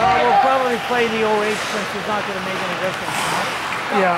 Uh, we'll probably play the 08 since it's not going to make any difference. Yeah.